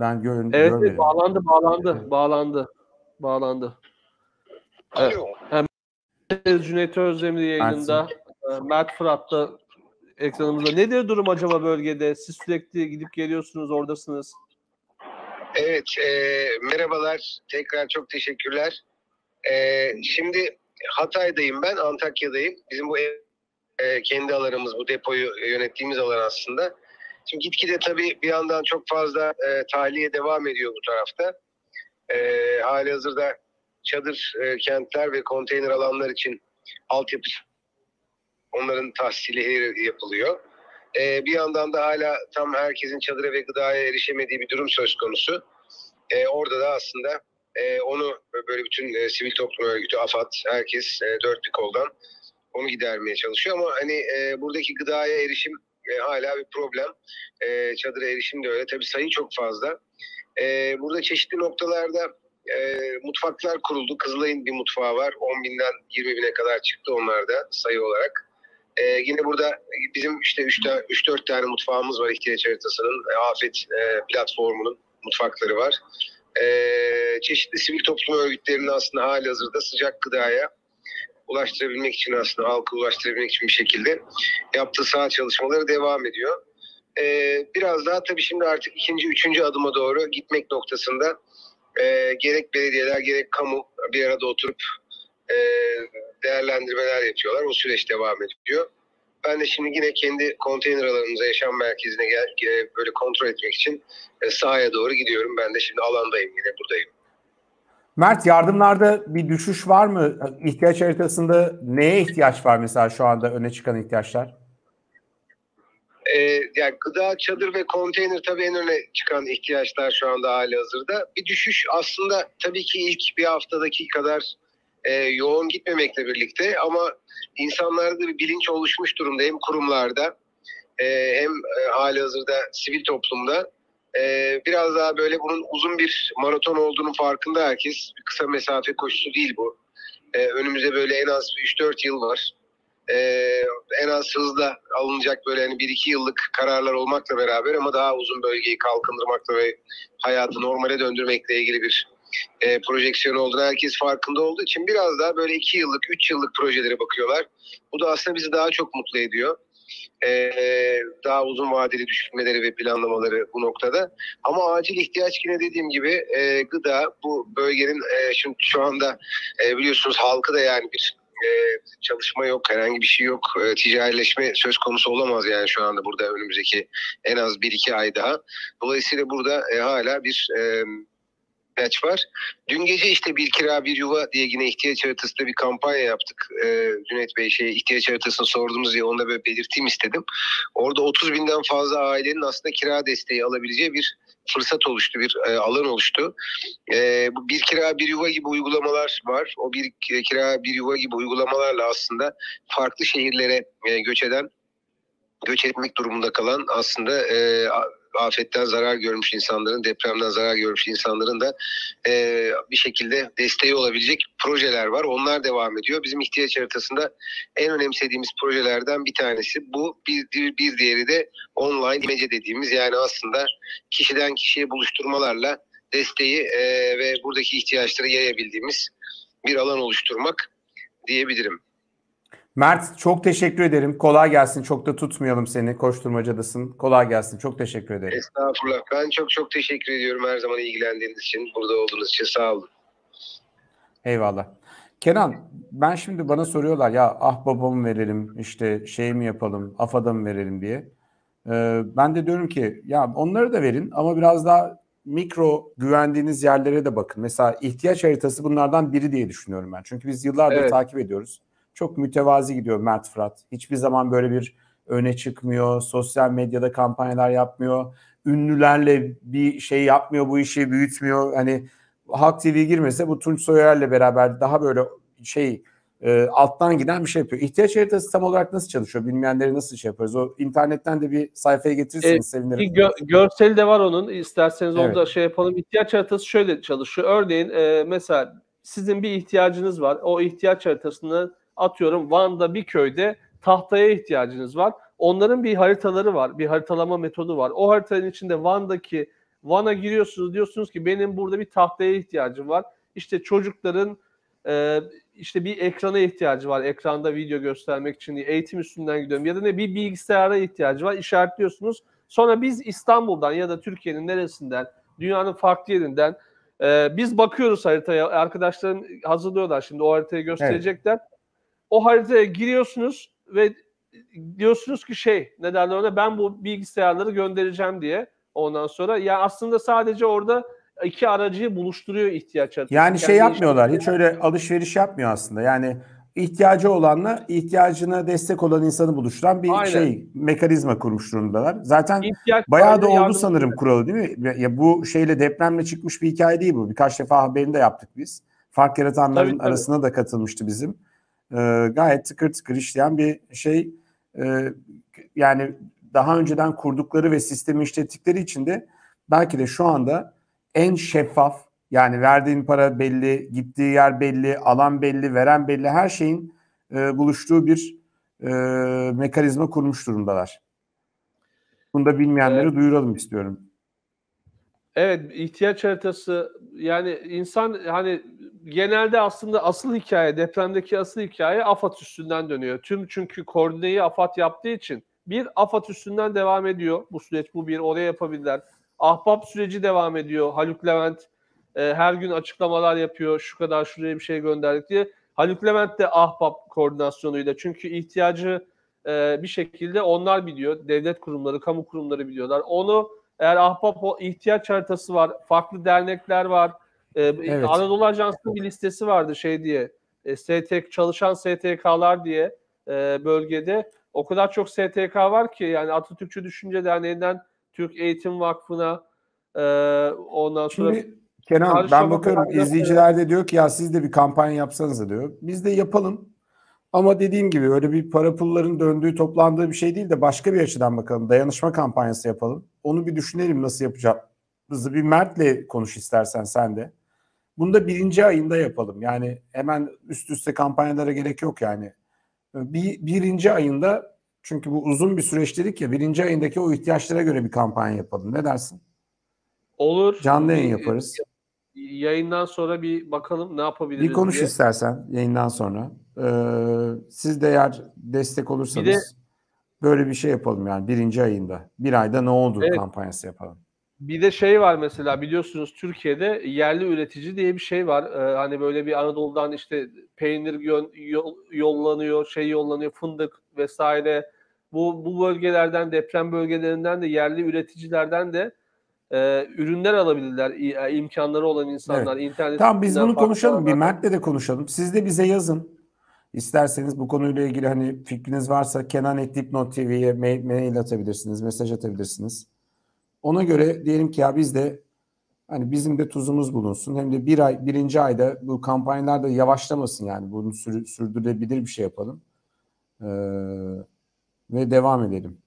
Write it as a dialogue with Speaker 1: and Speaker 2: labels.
Speaker 1: Ben gör
Speaker 2: Evet,
Speaker 1: görmedim.
Speaker 2: evet, bağlandı, bağlandı,
Speaker 1: Evet.
Speaker 2: bağlandı, bağlandı.
Speaker 3: Alo.
Speaker 2: Cüneyt Özdemir yayınında, e, Mert Fırat da ekranımızda. Nedir durum acaba bölgede? Siz sürekli gidip geliyorsunuz, oradasınız.
Speaker 3: Evet, e, merhabalar. Tekrar çok teşekkürler. E, şimdi Hatay'dayım ben, Antakya'dayım. Bizim bu ev, e, kendi alanımız, bu depoyu yönettiğimiz alan aslında. Şimdi gitgide tabii bir yandan çok fazla e, tahliye devam ediyor bu tarafta. E, hali hazırda çadır e, kentler ve konteyner alanlar için altyapı onların tahsili yapılıyor. E, bir yandan da hala tam herkesin çadıra ve gıdaya erişemediği bir durum söz konusu. E, orada da aslında e, onu böyle bütün e, sivil toplum örgütü, AFAD, herkes e, dört bir koldan onu gidermeye çalışıyor. Ama hani e, buradaki gıdaya erişim e, hala bir problem. E, çadıra erişim de öyle. Tabii sayı çok fazla. E, burada çeşitli noktalarda e, mutfaklar kuruldu. Kızılay'ın bir mutfağı var. 10 binden 20 bine kadar çıktı onlar da sayı olarak. Ee, yine burada bizim işte 3-4 tane mutfağımız var ihtiyaç haritasının. e, Afet e, platformunun mutfakları var. Ee, çeşitli sivil toplum örgütlerinin aslında hali hazırda sıcak gıdaya ulaştırabilmek için aslında halka ulaştırabilmek için bir şekilde yaptığı saha çalışmaları devam ediyor. Ee, biraz daha tabii şimdi artık ikinci, üçüncü adıma doğru gitmek noktasında e, gerek belediyeler gerek kamu bir arada oturup e, değerlendirmeler yapıyorlar. O süreç devam ediyor. Ben de şimdi yine kendi konteyner alanımıza, yaşam merkezine gel, böyle kontrol etmek için e, sahaya doğru gidiyorum. Ben de şimdi alandayım yine buradayım.
Speaker 1: Mert yardımlarda bir düşüş var mı? İhtiyaç haritasında neye ihtiyaç var mesela şu anda öne çıkan ihtiyaçlar?
Speaker 3: E, yani gıda, çadır ve konteyner tabii en öne çıkan ihtiyaçlar şu anda hali hazırda. Bir düşüş aslında tabii ki ilk bir haftadaki kadar e, yoğun gitmemekle birlikte ama insanlarda bir bilinç oluşmuş durumda hem kurumlarda e, hem e, hali hazırda sivil toplumda. E, biraz daha böyle bunun uzun bir maraton olduğunu farkında herkes. Kısa mesafe koşusu değil bu. E, önümüze böyle en az 3-4 yıl var. E, en az hızla alınacak böyle hani 1-2 yıllık kararlar olmakla beraber ama daha uzun bölgeyi kalkındırmakla ve hayatı normale döndürmekle ilgili bir e, projeksiyon olduğunu herkes farkında olduğu için biraz daha böyle 2 yıllık, 3 yıllık projelere bakıyorlar. Bu da aslında bizi daha çok mutlu ediyor. E, daha uzun vadeli düşünmeleri ve planlamaları bu noktada. Ama acil ihtiyaç yine dediğim gibi e, gıda bu bölgenin e, şu, şu anda e, biliyorsunuz halkı da yani bir çalışma yok, herhangi bir şey yok. E, ticarileşme söz konusu olamaz yani şu anda burada önümüzdeki en az 1-2 ay daha. Dolayısıyla burada hala bir ihtiyaç var. Dün gece işte bir kira bir yuva diye yine ihtiyaç haritasında bir kampanya yaptık. Ee, Cüneyt Bey şey ihtiyaç haritasını sorduğumuz diye onu da böyle belirteyim istedim. Orada 30 binden fazla ailenin aslında kira desteği alabileceği bir fırsat oluştu, bir e, alan oluştu. E, bu bir kira bir yuva gibi uygulamalar var. O bir kira bir yuva gibi uygulamalarla aslında farklı şehirlere e, göç eden, göç etmek durumunda kalan aslında e, afetten zarar görmüş insanların, depremden zarar görmüş insanların da e, bir şekilde desteği olabilecek projeler var. Onlar devam ediyor. Bizim ihtiyaç haritasında en önemsediğimiz projelerden bir tanesi bu. Bir, bir, bir diğeri de online imece dediğimiz yani aslında kişiden kişiye buluşturmalarla desteği e, ve buradaki ihtiyaçları yayabildiğimiz bir alan oluşturmak diyebilirim.
Speaker 1: Mert çok teşekkür ederim. Kolay gelsin. Çok da tutmayalım seni. Koşturmacadasın. Kolay gelsin. Çok teşekkür ederim.
Speaker 3: Estağfurullah. Ben çok çok teşekkür ediyorum her zaman ilgilendiğiniz için, burada olduğunuz için. Sağ olun.
Speaker 1: Eyvallah. Kenan ben şimdi bana soruyorlar ya ah babamı verelim işte şey mi yapalım AFAD'a mı verelim diye. Ee, ben de diyorum ki ya onları da verin ama biraz daha mikro güvendiğiniz yerlere de bakın. Mesela ihtiyaç haritası bunlardan biri diye düşünüyorum ben. Çünkü biz yıllardır
Speaker 2: Evet.
Speaker 1: takip ediyoruz. Çok mütevazi gidiyor Mert Fırat. Hiçbir zaman böyle bir öne çıkmıyor. Sosyal medyada kampanyalar yapmıyor. Ünlülerle bir şey yapmıyor. Bu işi büyütmüyor. Hani Halk TV girmese bu Tunç Soyer'le beraber daha böyle şey e, alttan giden bir şey yapıyor. İhtiyaç haritası tam olarak nasıl çalışıyor? Bilmeyenleri nasıl şey yaparız? O internetten de bir sayfaya getirirseniz
Speaker 2: Bir
Speaker 1: sevinirim.
Speaker 2: gö- görseli de var onun. İsterseniz onu
Speaker 1: Evet.
Speaker 2: da şey yapalım. İhtiyaç haritası şöyle çalışıyor. Örneğin e, mesela sizin bir ihtiyacınız var. O ihtiyaç haritasını atıyorum Van'da bir köyde tahtaya ihtiyacınız var. Onların bir haritaları var. Bir haritalama metodu var. O haritanın içinde Van'daki Van'a giriyorsunuz diyorsunuz ki benim burada bir tahtaya ihtiyacım var. İşte çocukların e, işte bir ekrana ihtiyacı var. Ekranda video göstermek için diye eğitim üstünden gidiyorum. Ya da ne bir bilgisayara ihtiyacı var. işaretliyorsunuz. Sonra biz İstanbul'dan ya da Türkiye'nin neresinden, dünyanın farklı yerinden e, biz bakıyoruz haritaya. Arkadaşlarım hazırlıyorlar şimdi o haritayı gösterecekler. Evet. O haritaya giriyorsunuz ve diyorsunuz ki şey ne derler ona ben bu bilgisayarları göndereceğim diye ondan sonra ya yani aslında sadece orada iki aracıyı buluşturuyor ihtiyaç.
Speaker 1: Yani şey yapmıyorlar hiç öyle alışveriş yapmıyor aslında yani ihtiyacı olanla ihtiyacına destek olan insanı buluşturan bir Aynen. şey mekanizma kurmuş durumdalar. Zaten İhtiyaç bayağı da oldu sanırım kuralı değil mi? Ya bu şeyle depremle çıkmış bir hikaye değil bu. Birkaç defa haberini de yaptık biz. Fark yaratanların tabii, tabii. arasına da katılmıştı bizim. Ee, gayet tıkır tıkır işleyen bir şey. Ee, yani daha önceden kurdukları ve sistemi işlettikleri için de belki de şu anda en şeffaf yani verdiğin para belli, gittiği yer belli, alan belli, veren belli her şeyin e, buluştuğu bir e, mekanizma kurmuş durumdalar. Bunu da bilmeyenleri evet. duyuralım istiyorum.
Speaker 2: Evet, ihtiyaç haritası yani insan hani genelde aslında asıl hikaye, depremdeki asıl hikaye AFAD üstünden dönüyor. Tüm çünkü koordineyi AFAD yaptığı için bir AFAD üstünden devam ediyor bu süreç. Bu bir oraya yapabilirler. Ahbap süreci devam ediyor. Haluk Levent e, her gün açıklamalar yapıyor. Şu kadar şuraya bir şey gönderdik diye. Haluk Levent de ahbap koordinasyonuyla. Çünkü ihtiyacı e, bir şekilde onlar biliyor. Devlet kurumları, kamu kurumları biliyorlar. Onu eğer ahbap ihtiyaç haritası var, farklı dernekler var. E, evet. Anadolu Ajansı'nın bir listesi vardı şey diye. E, STK çalışan STK'lar diye e, bölgede. O kadar çok STK var ki yani Atatürkçü Düşünce Derneği'nden Türk Eğitim Vakfı'na e, ondan sonra
Speaker 1: Şimdi Kenan Karşı ben bakıyorum izleyiciler de diyor ki ya siz de bir kampanya yapsanız diyor. Biz de yapalım. Ama dediğim gibi öyle bir para pulların döndüğü toplandığı bir şey değil de başka bir açıdan bakalım. Dayanışma kampanyası yapalım. Onu bir düşünelim nasıl yapacağımızı. Bir Mert'le konuş istersen sen de. Bunu da birinci ayında yapalım. Yani hemen üst üste kampanyalara gerek yok yani. Bir, birinci ayında çünkü bu uzun bir süreç dedik ya birinci ayındaki o ihtiyaçlara göre bir kampanya yapalım. Ne dersin?
Speaker 2: Olur.
Speaker 1: Canlı yayın yaparız
Speaker 2: yayından sonra bir bakalım ne yapabiliriz
Speaker 1: Bir konuş diye. istersen yayından sonra. Ee, siz de eğer destek olursanız bir de, böyle bir şey yapalım yani birinci ayında. Bir ayda ne oldu evet, kampanyası yapalım.
Speaker 2: Bir de şey var mesela biliyorsunuz Türkiye'de yerli üretici diye bir şey var. Ee, hani böyle bir Anadolu'dan işte peynir yol, yollanıyor, şey yollanıyor, fındık vesaire. Bu, bu bölgelerden, deprem bölgelerinden de yerli üreticilerden de e, ürünler alabilirler e, imkanları olan insanlar. Evet. internet
Speaker 1: Tamam biz bunu konuşalım. Bir Mert'le de konuşalım. Siz de bize yazın. İsterseniz bu konuyla ilgili hani fikriniz varsa Kenan Eklipnot TV'ye mail, mail atabilirsiniz, mesaj atabilirsiniz. Ona göre diyelim ki ya biz de hani bizim de tuzumuz bulunsun. Hem de bir ay, birinci ayda bu kampanyalar da yavaşlamasın yani. Bunu sür, sürdürülebilir bir şey yapalım. Ee, ve devam edelim.